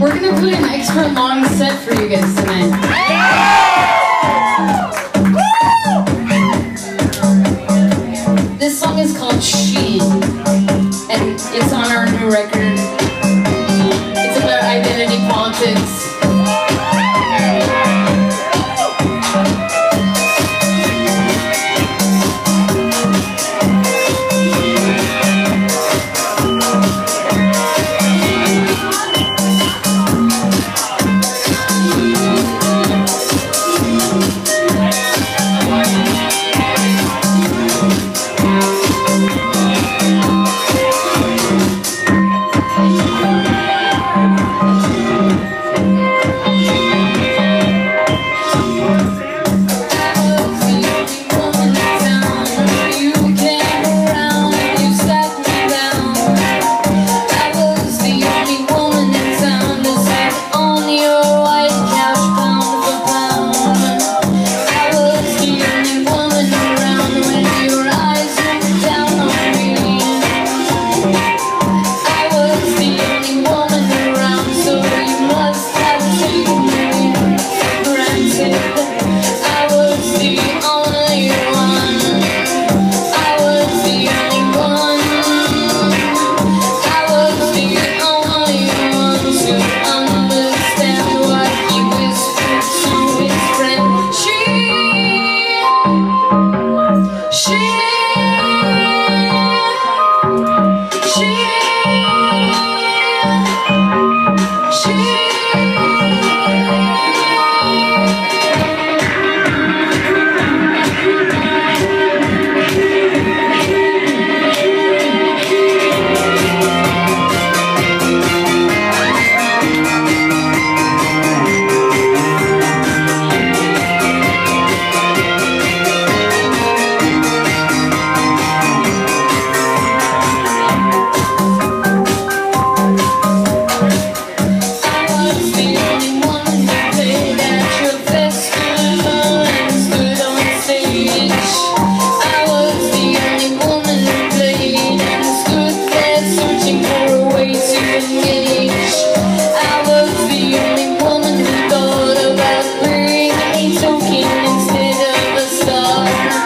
We're gonna play an extra long set for you guys tonight. This song is called She, and it's on our new record. It's about identity politics. She Yeah.